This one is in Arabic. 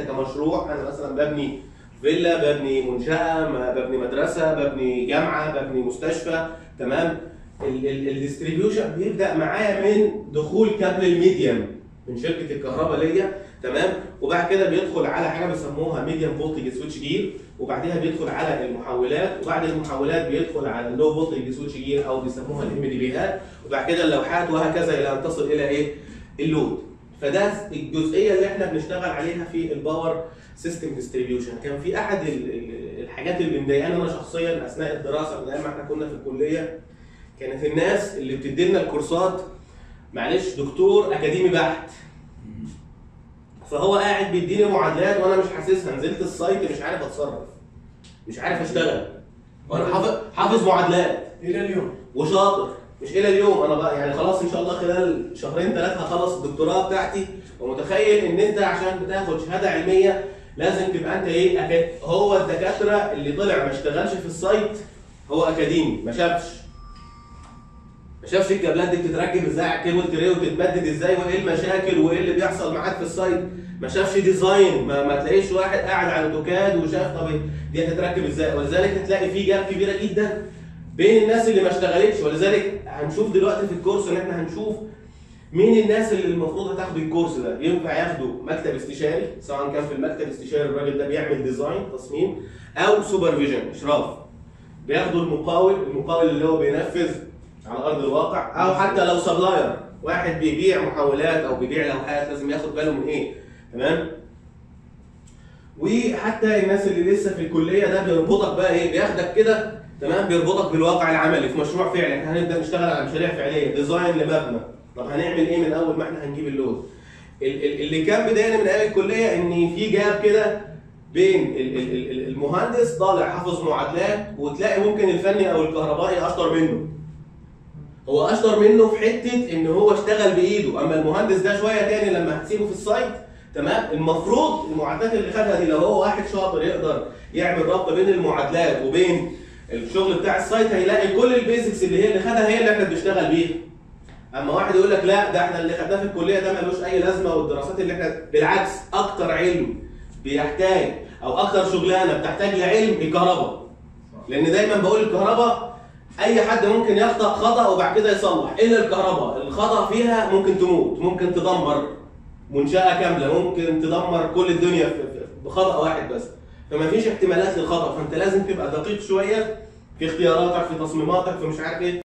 كمشروع أنا مثلا ببني فيلا ببني منشأة ببني مدرسة ببني جامعة ببني مستشفى تمام؟ ال distribution بيبدأ معايا من دخول كابل ال medium من شركة الكهرباء ليا تمام؟ وبعد كده بيدخل على حاجة بيسموها medium voltage switchgear وبعديها بيدخل على المحولات وبعد المحولات بيدخل على ال low voltage switchgear أو بيسموها ال MDB هات وبعد كده اللوحات وهكذا إلى أن تصل إلى إيه؟ ال load. فده الجزئية اللي إحنا بنشتغل عليها في ال power system distribution كان في أحد ال- ال- الحاجات اللي مضايقاني أنا شخصيا أثناء الدراسة من أيام ما إحنا كنا في الكلية كانت الناس اللي بتدي لنا الكورسات معلش دكتور أكاديمي بحت. فهو قاعد بيديني معادلات وأنا مش حاسسها. نزلت ال site مش عارف أتصرف. مش عارف أشتغل. وأنا حافظ حافظ معادلات. إلى اليوم. وشاطر. مش إلى اليوم أنا بقى يعني خلاص إن شاء الله خلال شهرين ثلاثة هخلص الدكتوراه بتاعتي. ومتخيل إن أنت عشان بتاخد شهادة علمية لازم تبقى أنت إيه أكاد... هو الدكاترة اللي طلع ما اشتغلش في ال site هو أكاديمي ما شافش. ما شافش الكابلات دي بتتركب إزاي على ال cable tray وتتمدد إزاي وإيه المشاكل وإيه اللي بيحصل معاك في ال site. ما شافش design ما, ما تلاقيش واحد قاعد على AutoCAD وشاف طب دي هتتركب إزاي؟ ولذلك هتلاقي في gap كبيرة جدا. بين الناس اللي ما اشتغلتش. ولذلك هنشوف دلوقتي في ال course ان إحنا هنشوف مين الناس اللي المفروض هتاخد ال course ده. ينفع ياخدوا مكتب استشاري سواء كان في المكتب الاستشاري الراجل ده بيعمل design تصميم أو supervision إشراف. بياخدوا المقاول المقاول اللي هو بينفذ على أرض الواقع أو حتى لو supplier واحد بيبيع محولات أو بيبيع لوحات لازم ياخد باله من إيه. تمام؟ وحتى الناس اللي لسه في الكلية ده بيربطك بقى إيه؟ بياخدك كده تمام؟ بيربطك بالواقع العملي في مشروع فعلي. إحنا هنبدأ نشتغل على مشاريع فعلية design لمبنى. طب هنعمل إيه من أول ما إحنا هنجيب ال load ال- ال- اللي كان بداية من أيام الكلية إن في gap كده بين ال- ال- ال- المهندس طالع حافظ معادلات وتلاقي ممكن الفني أو الكهربائي أشطر منه. هو أشطر منه في حتة إن هو اشتغل بإيده. أما المهندس ده شوية تاني لما هتسيبه في ال site تمام؟ المفروض المعادلات اللي خدها دي لو هو واحد شاطر يقدر يعمل ربط بين المعادلات وبين الشغل بتاع ال site هيلاقي كل ال basics اللي هي اللي خدها هي اللي إحنا بنشتغل بيها. اما واحد يقول لك لا ده إحنا اللي خدناه في الكلية ده ملوش أي لازمة والدراسات اللي إحنا بالعكس أكتر علم بيحتاج أو أكتر شغلانة بتحتاج لعلم الكهرباء لأن دايما بقول الكهرباء أي حد ممكن يخطأ خطأ وبعد كده يصلح. إلا الكهرباء. الخطأ فيها ممكن تموت ممكن تدمر منشأة كاملة ممكن تدمر كل الدنيا بخطأ واحد بس. فما فيش احتمالات للخطأ فأنت لازم تبقى دقيق شوية في اختياراتك في تصميماتك في مش عارف إيه.